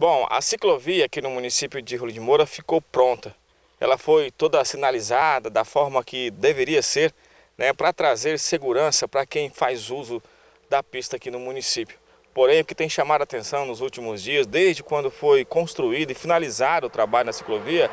Bom, a ciclovia aqui no município de Rio de Moura ficou pronta. Ela foi toda sinalizada da forma que deveria ser, né, para trazer segurança para quem faz uso da pista aqui no município. Porém, o que tem chamado a atenção nos últimos dias, desde quando foi construído e finalizado o trabalho na ciclovia,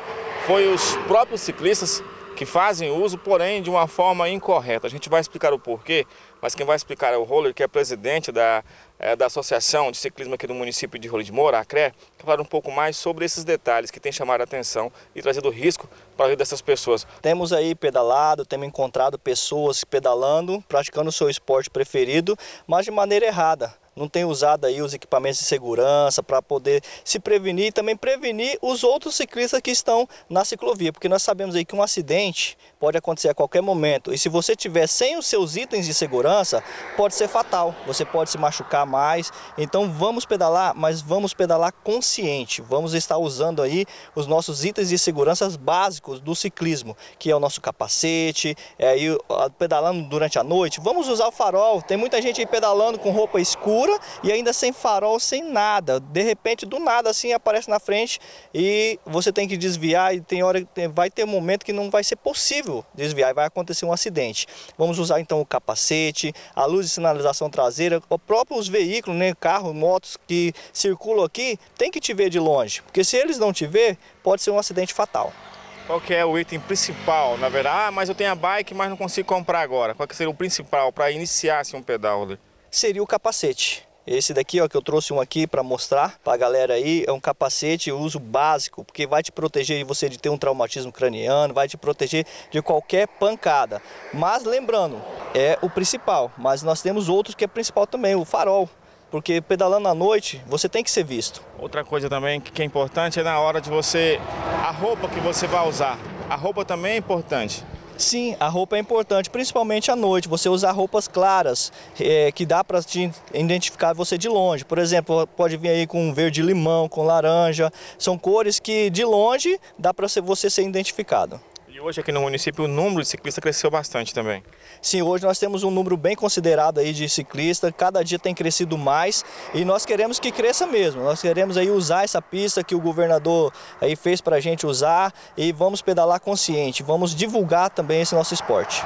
foi os próprios ciclistas que fazem uso, porém de uma forma incorreta. A gente vai explicar o porquê, mas quem vai explicar é o Roller, que é presidente da, é, da Associação de Ciclismo aqui do município de Rolim de Moura, a CRE, que falar um pouco mais sobre esses detalhes que tem chamado a atenção e trazido risco para a vida dessas pessoas. Temos aí pedalado, temos encontrado pessoas pedalando, praticando o seu esporte preferido, mas de maneira errada não tem usado aí os equipamentos de segurança para poder se prevenir e também prevenir os outros ciclistas que estão na ciclovia, porque nós sabemos aí que um acidente pode acontecer a qualquer momento e se você tiver sem os seus itens de segurança, pode ser fatal, você pode se machucar mais. Então vamos pedalar, mas vamos pedalar consciente, vamos estar usando aí os nossos itens de segurança básicos do ciclismo, que é o nosso capacete, é pedalando durante a noite, vamos usar o farol. Tem muita gente aí pedalando com roupa escura escura e ainda sem farol, sem nada. De repente, do nada, assim, aparece na frente e você tem que desviar e tem hora, vai ter um momento que não vai ser possível desviar e vai acontecer um acidente. Vamos usar então o capacete, a luz de sinalização traseira, os próprios veículos, né, carros, motos que circulam aqui, tem que te ver de longe, porque se eles não te ver, pode ser um acidente fatal. Qual que é o item principal, na verdade? Ah, mas eu tenho a bike, mas não consigo comprar agora. Qual que seria o principal para iniciar assim, um pedal? Seria o capacete. Esse daqui, ó, que eu trouxe um aqui para mostrar para a galera aí, é um capacete uso básico, porque vai te proteger você de ter um traumatismo craniano, vai te proteger de qualquer pancada. Mas lembrando, é o principal, mas nós temos outros que é principal também, o farol. Porque pedalando à noite, você tem que ser visto. Outra coisa também que é importante é na hora de você, a roupa que você vai usar. A roupa também é importante. Sim, a roupa é importante, principalmente à noite. Você usar roupas claras, é, que dá para identificar você de longe. Por exemplo, pode vir aí com verde limão, com laranja. São cores que de longe dá para você ser identificado. Hoje aqui no município o número de ciclistas cresceu bastante também. Sim, hoje nós temos um número bem considerado aí de ciclistas, cada dia tem crescido mais e nós queremos que cresça mesmo. Nós queremos aí usar essa pista que o governador aí fez para a gente usar e vamos pedalar consciente, vamos divulgar também esse nosso esporte.